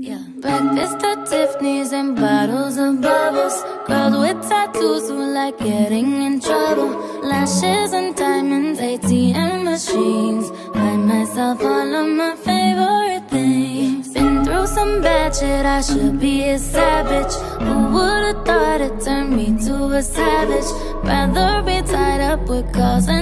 Yeah. Breakfast at Tiffany's and bottles of bubbles. Girls with tattoos who like getting in trouble. Lashes and diamonds, ATM machines. Buy myself all of my favorite things. Been through some bad shit, I should be a savage. Who would've thought it turned me to a savage? Rather be tied up with calls and